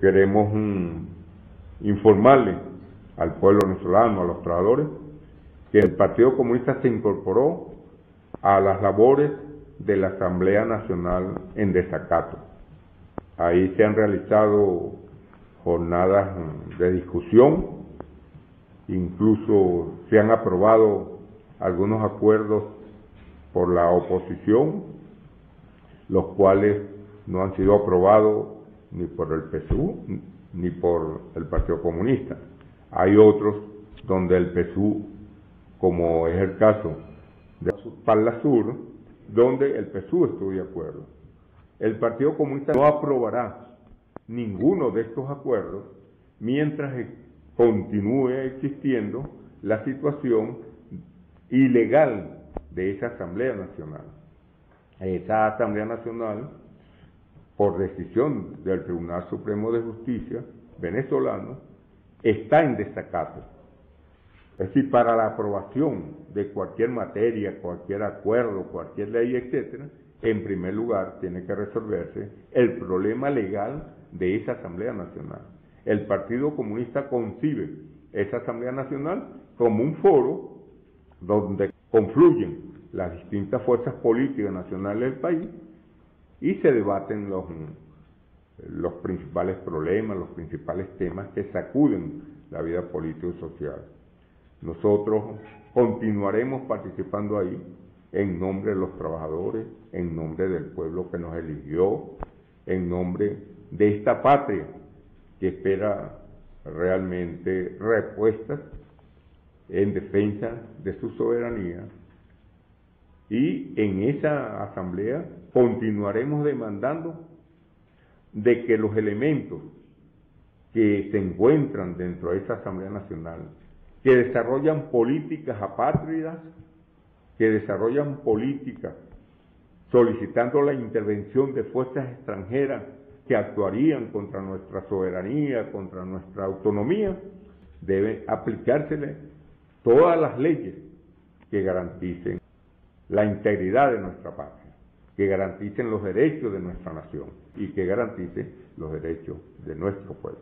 Queremos mm, informarle al pueblo venezolano, a los trabajadores, que el Partido Comunista se incorporó a las labores de la Asamblea Nacional en desacato. Ahí se han realizado jornadas mm, de discusión, incluso se han aprobado algunos acuerdos por la oposición, los cuales no han sido aprobados ni por el PSU ni por el Partido Comunista. Hay otros donde el PSU, como es el caso de Pala Sur, donde el PSU estuvo de acuerdo. El Partido Comunista no aprobará ninguno de estos acuerdos mientras continúe existiendo la situación ilegal de esa Asamblea Nacional. Esa Asamblea Nacional, por decisión del Tribunal Supremo de Justicia venezolano, está en desacato. Es decir, para la aprobación de cualquier materia, cualquier acuerdo, cualquier ley, etcétera, en primer lugar tiene que resolverse el problema legal de esa Asamblea Nacional. El Partido Comunista concibe esa Asamblea Nacional como un foro donde confluyen las distintas fuerzas políticas nacionales del país y se debaten los, los principales problemas, los principales temas que sacuden la vida política y social. Nosotros continuaremos participando ahí en nombre de los trabajadores, en nombre del pueblo que nos eligió, en nombre de esta patria que espera realmente respuestas en defensa de su soberanía y en esa asamblea continuaremos demandando de que los elementos que se encuentran dentro de esa Asamblea Nacional, que desarrollan políticas apátridas, que desarrollan políticas solicitando la intervención de fuerzas extranjeras que actuarían contra nuestra soberanía, contra nuestra autonomía, deben aplicársele todas las leyes que garanticen la integridad de nuestra patria, que garanticen los derechos de nuestra nación y que garanticen los derechos de nuestro pueblo.